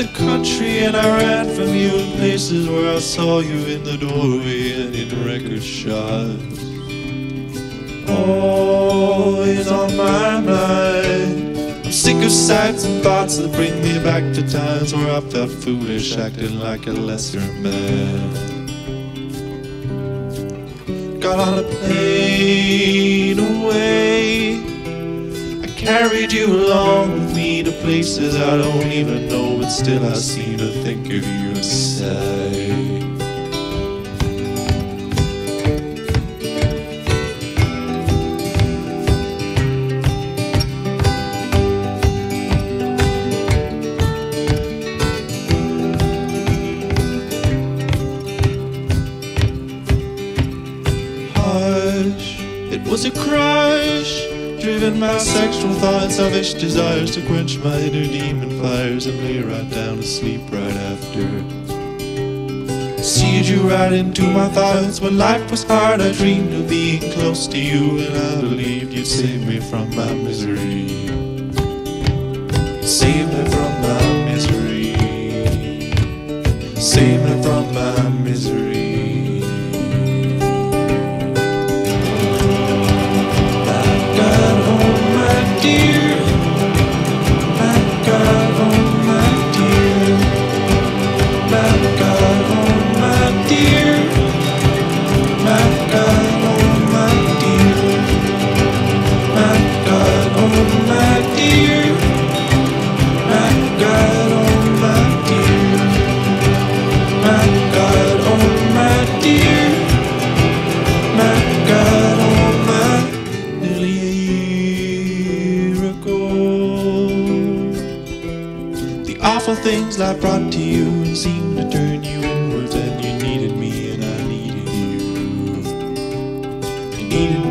and I ran from you in places where I saw you in the doorway and in record shots. Always on my mind. I'm sick of sights and thoughts that bring me back to times where I felt foolish, acting like a lesser man. Got on a plane away. Carried you along with me to places I don't even know, but still I seem to think of you a sight. Hush, it was a crush, driven by sexual thoughts, selfish desires to quench my inner demon fires and lay right down to sleep right after. Seed you right into my thoughts when life was hard. I dreamed of being close to you, and I believed you'd save me from my misery. Save me from awful things life brought to you and seemed to turn you inwards, and you needed me, and I needed you. You needed